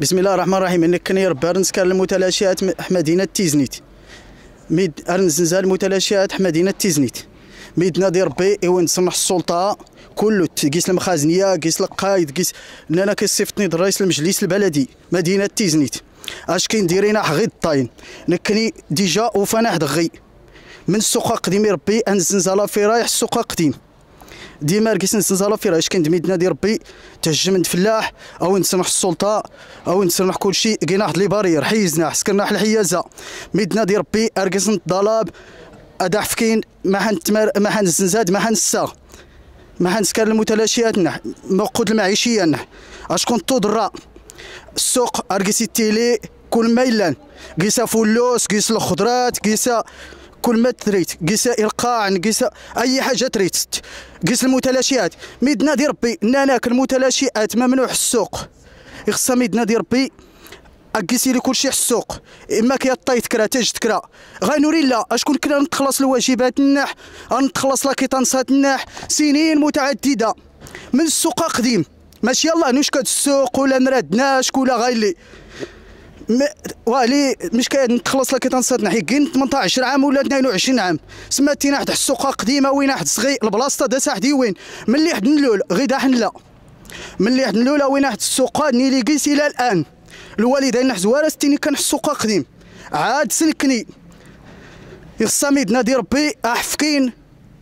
بسم الله الرحمن الرحيم انك كني ربي ارنسكار المتلاشيات مدينه تيزنيت ميد ارنزنزال متلاشيات مدينه تيزنيت ميد نادي ربي ايوان نصنح السلطه كله قيس المخازنيه قيس القايد قيس أنا كيصيفطني رئيس المجلس البلدي مدينه تيزنيت اش كاين دايرين غي الطاين نكني ديجا وفانا دغي من السوق قديم ربي انزنزالا في رايح السوق قديم ديما ركيس نسنزالا في رايش كان دميدنا دي ربي تهجم من فلاح أو نسمح السلطة أو نسمح كل شيء كاين واحد لي بارير حيزنا حسكرنا حل الحيازة. ميدنا دي ربي اركس الضلاب ادا حفكين ما حنتمر ما حنزنزاد ما حنسا ما حنسكر المتلاشيات نح موقود المعيشيه اشكون تضرا السوق اركس التيلي كل ميلان قيسا فلوس قيس الخضرات قيسا كل ما تريت قيس القاع قيس أي حاجة تريت. قيس المتلاشيات. ميد نادي ربي ناناك المتلاشيات ممنوع السوق. يخصها ميد نادي ربي اقيسي لي كلشي السوق. إما كي طيت كرا تجد كرا غنوري لا. أشكون كنا نتخلص الواجبات ناح؟ نتخلص لاكيطانسات ناح؟ سنين متعددة. من السوق قديم. ماشي يلا نشكد السوق ولا نرادناش ولا غايلي. والي مش كاين تخلص لك تنصدنا حي كاين 18 عام ولا 22 عام. سماتينا واحد السوقه قديمة وين واحد صغير؟ البلاصة دا ساحدي وين؟ ملي حد نلول غيدا حنلا ملي حد نلول وين واحد السوقه نيلي قيس إلى الآن. الوالدين حزواره ستيني كان السوقه قديم. عاد سلكني. يخصها ميدنا دي ربي أحفكين.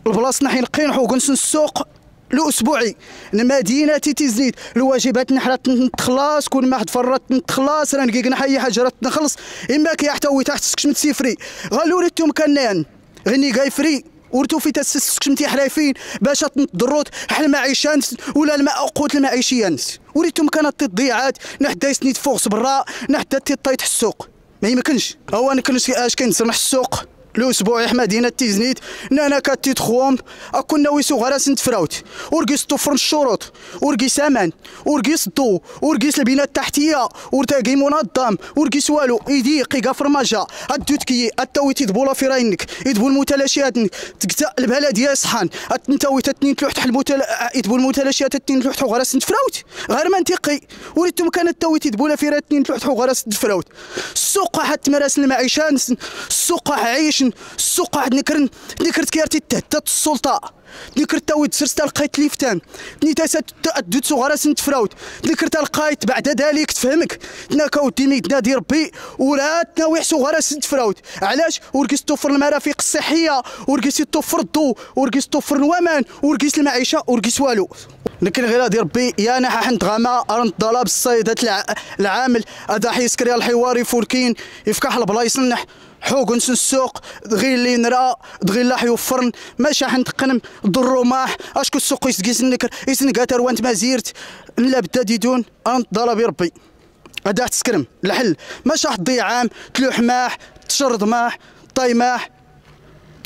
البلاصة نحي نقين حوق السوق. الاسبوعي المدينة تيزيد الواجبات نحرات نتخلص كل ما حد فرط نتخلص راه نلقى حي حاجة راه نخلص إما كي حتى تحت سكش متسيفري غالو ريتو مكنان غني جاي فري ورتو في تسسكش متي حلايفين. باش تضروت حل المعيشه ولا الماء قوت المعيشية. وريتو كانت تضيعات. نحدا سنيت فوق برا نحدا تيطيط السوق ما يمكنش. هو أنا كنت اش كاين سمح السوق الأسبوع مدينه تيزنيت نانا كاتي تخوم اكون ويسو غراس نتفراوت ورقيس طفرن الشروط ورقيس أمان ورقيس الضو ورقيس البناء التحتية ورتاقي منظم ورقيس والو إيدي قيقا فرماجة الدوتكي التوي تيدبولا في راينك يدبو المتلاشيات تقتا البلدية صحان التنتوي تتنين تلوح تحت المتل يدبو المتلاشيات تتنين تلوح غراس نتفراوت غير منطقي وريتم كان التوي تيدبولا في راتنين تلوح غراس نتفراوت السوق حتى مراس المعيشة السوق عيش السوق واحد نكرن نكرت كيرتي تهتت السلطة. نكرت تاوي تسرستا لقيت ليفتان. نيتا دوت صغار تفراوت نكرت لقيت بعد ذلك تفهمك؟ ناكا ميد نادي ربي ورات ناوي صغار تفراوت علاش؟ ورقيس توفر المرافق الصحية ورقيس توفر الضو ورقيس توفر الومان ورقيس المعيشة ورقيس والو. لكن غير هادي ربي يا أنا حنت غاما ارنت طلب الصيدات العامل هذا حيسكري الحواري فوركين يفكح البلايص نح حوق السوق دغي اللي نرى دغي لا حيوفرن ماشي حنتقنم ضرماح أشكو السوق يسقيس النكر يسنقاتر وانت ما زيرت لا بدا ديدون أنت ضربي ربي. هذا تسكرم الحل ماشي تضيع عام تلوح ماح تشرد ماح طاي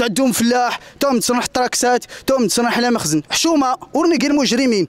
تعدوم فلاح توم تصنح تراكسات توم تصنح على مخزن حشومة ورني المجرمين.